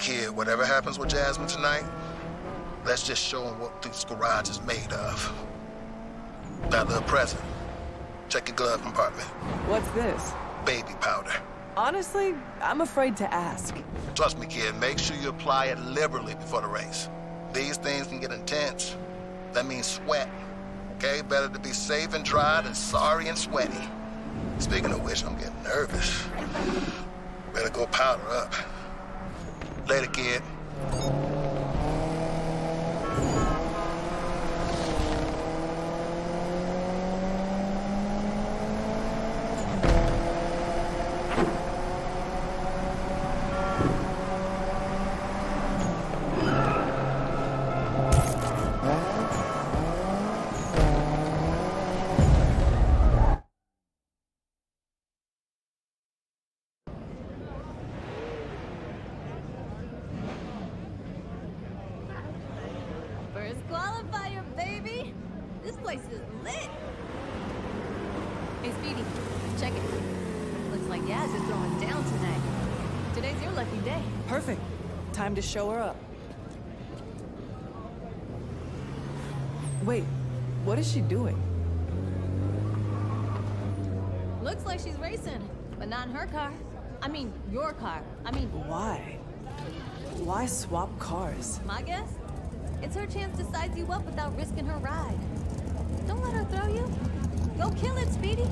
kid, whatever happens with Jasmine tonight, let's just show him what this garage is made of. That little present. Check your glove compartment. What's this? Baby powder. Honestly, I'm afraid to ask. Trust me, kid, make sure you apply it liberally before the race. These things can get intense. That means sweat. Okay? Better to be safe and dry than sorry and sweaty. Speaking of which, I'm getting nervous. Better go powder up. Later, kid. Qualifier, baby! This place is lit! Hey, Speedy, check it. Looks like Yaz is throwing down tonight. Today's your lucky day. Perfect. Time to show her up. Wait, what is she doing? Looks like she's racing, but not in her car. I mean, your car. I mean, Why? Why swap cars? my guess? It's her chance to size you up without risking her ride. Don't let her throw you. Go kill it, Speedy.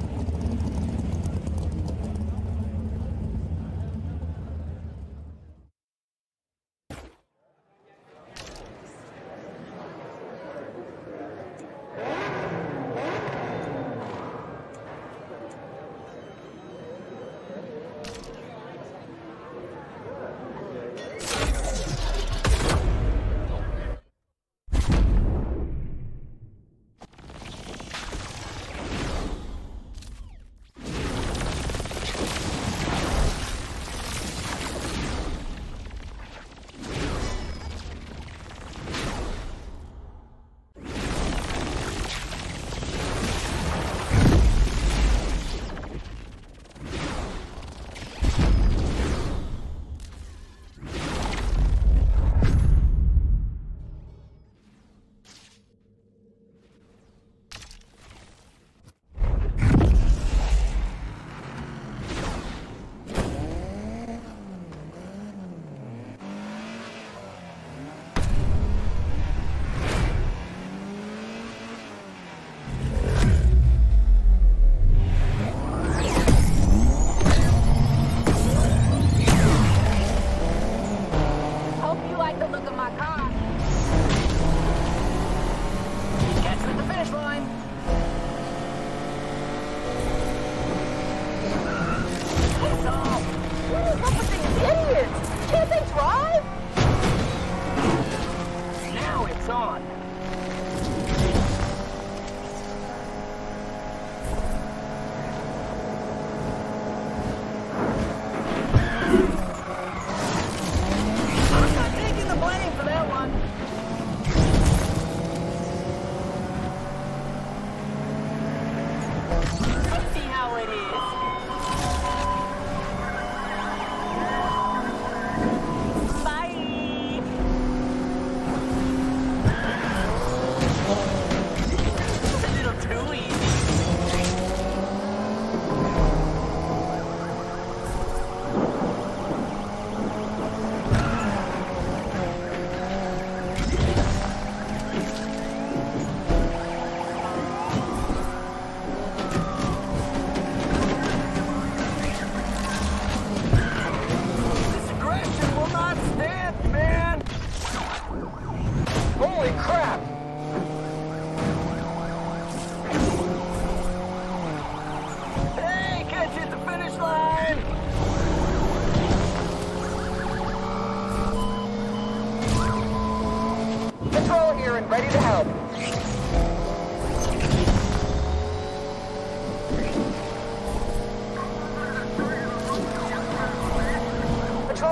Now it's on.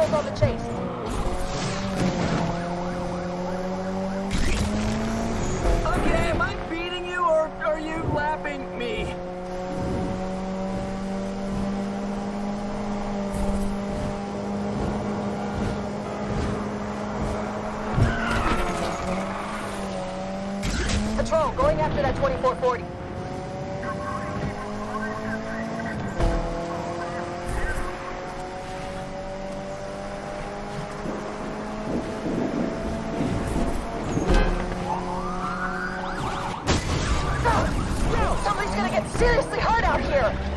Let's on the chase. Okay, am I beating you or are you lapping me? Patrol, going after that 2440. Seriously hurt out here!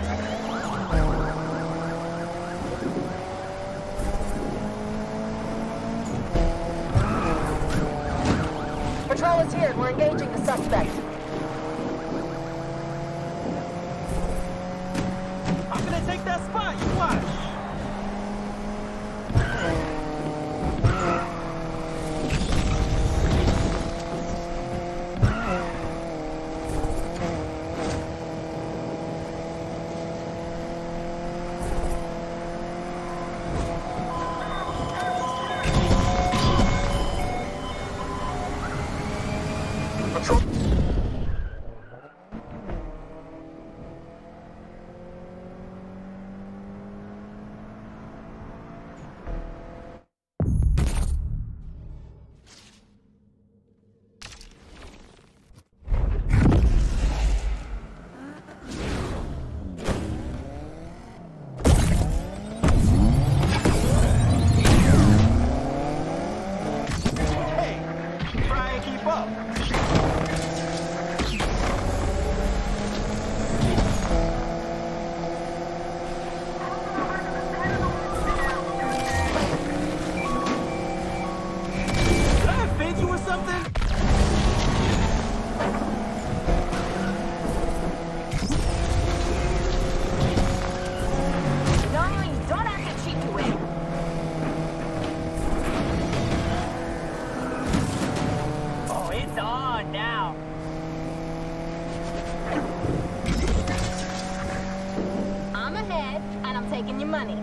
Money.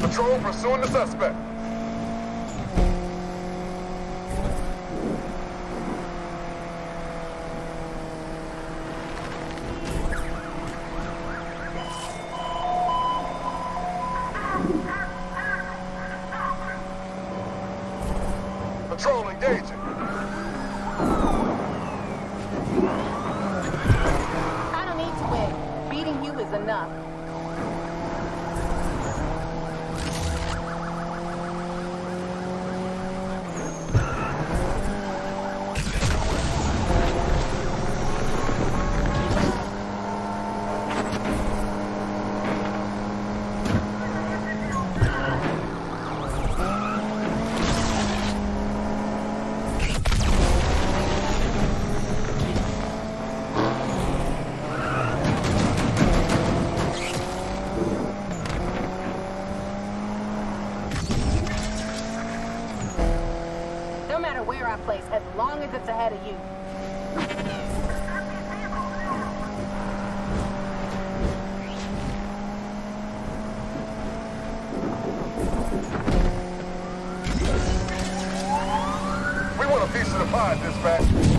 Patrol pursuing the suspect. Patrol engaging. Enough. No matter where I place, as long as it's ahead of you. We want a piece of the pie, dispatch.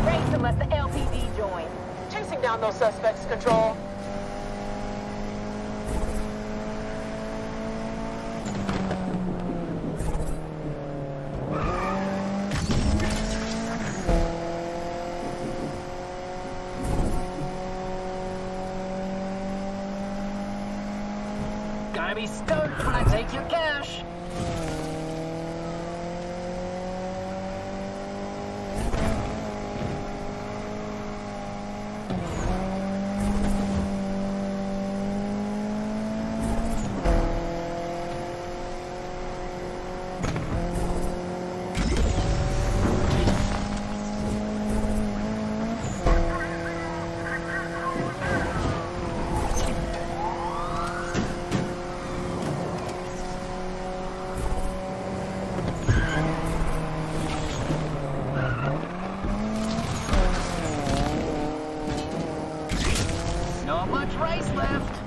Race unless the LPD joins. Chasing down those suspects, Control. Gotta be stoked when I take your cash. Rice left.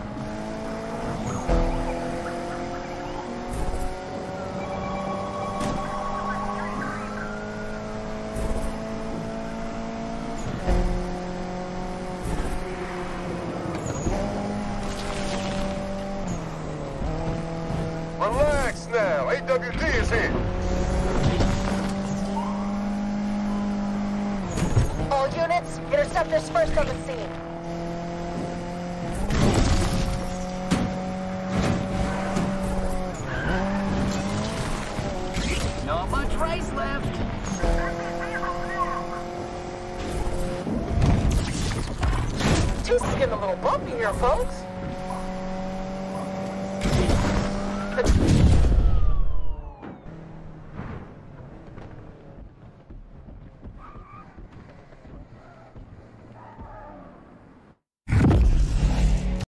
Relax now. AWD is here. All units, interceptors first on the scene. Chase is getting a little bumpy here, folks.